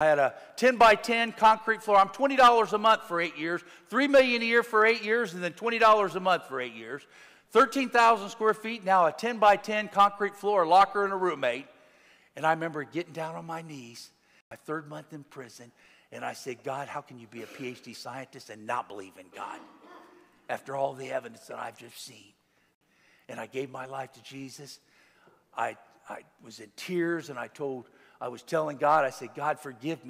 I had a 10 by 10 concrete floor. I'm $20 a month for eight years, 3 million a year for eight years, and then $20 a month for eight years. 13,000 square feet, now a 10 by 10 concrete floor, a locker and a roommate. And I remember getting down on my knees, my third month in prison, and I said, God, how can you be a PhD scientist and not believe in God after all the evidence that I've just seen? And I gave my life to Jesus. I, I was in tears and I told, I was telling God, I said, God, forgive me.